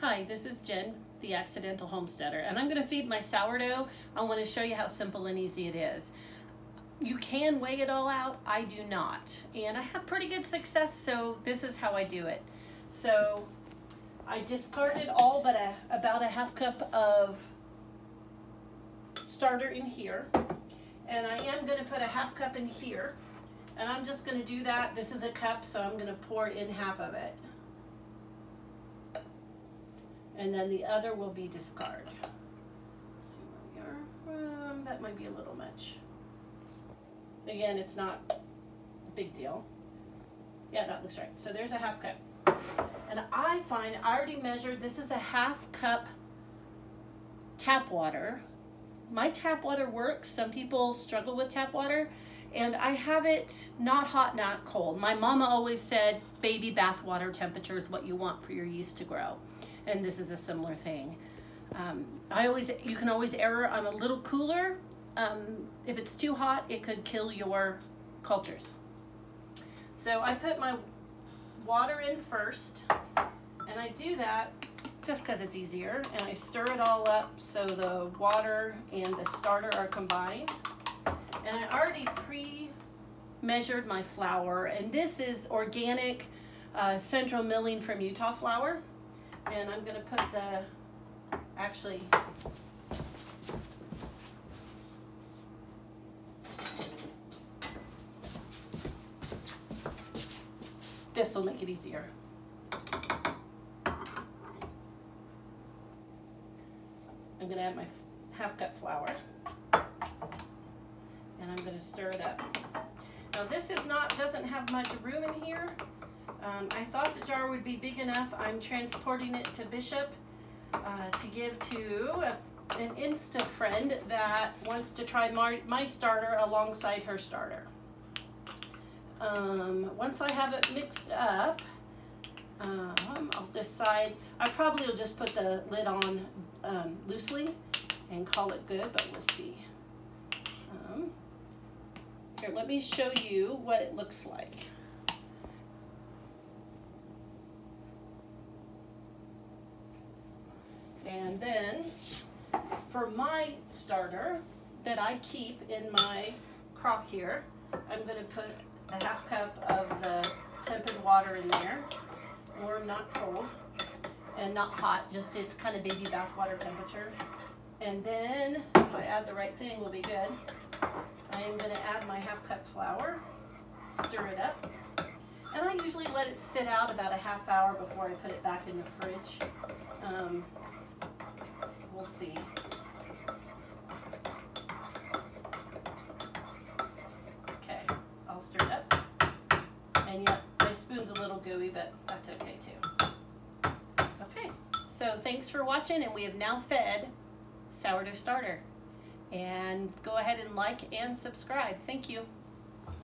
Hi, this is Jen, the Accidental Homesteader, and I'm going to feed my sourdough. I want to show you how simple and easy it is. You can weigh it all out, I do not. And I have pretty good success, so this is how I do it. So I discarded all but a, about a half cup of starter in here. And I am going to put a half cup in here. And I'm just going to do that. This is a cup, so I'm going to pour in half of it and then the other will be discard. Let's see where we are. Um, that might be a little much. Again, it's not a big deal. Yeah, that looks right. So there's a half cup. And I find, I already measured, this is a half cup tap water. My tap water works. Some people struggle with tap water. And I have it not hot, not cold. My mama always said baby bath water temperature is what you want for your yeast to grow and this is a similar thing. Um, I always, you can always err on a little cooler. Um, if it's too hot, it could kill your cultures. So I put my water in first, and I do that just because it's easier, and I stir it all up so the water and the starter are combined. And I already pre-measured my flour, and this is organic uh, central milling from Utah flour and I'm going to put the, actually, this will make it easier. I'm going to add my half cup flour and I'm going to stir it up. Now this is not doesn't have much room in here, um, I thought the jar would be big enough. I'm transporting it to Bishop uh, to give to a, an Insta friend that wants to try my, my starter alongside her starter. Um, once I have it mixed up, um, I'll decide, I probably will just put the lid on um, loosely and call it good, but we'll see. Um, here, let me show you what it looks like. And then for my starter that I keep in my crock here, I'm going to put a half cup of the tempered water in there, warm, not cold, and not hot, just it's kind of baby bath water temperature. And then, if I add the right thing, we'll be good. I am going to add my half cup flour, stir it up, and I usually let it sit out about a half hour before I put it back in the fridge. Um, We'll see. Okay, I'll stir it up. And yep, my spoon's a little gooey, but that's okay too. Okay, so thanks for watching and we have now fed sourdough starter. And go ahead and like and subscribe. Thank you.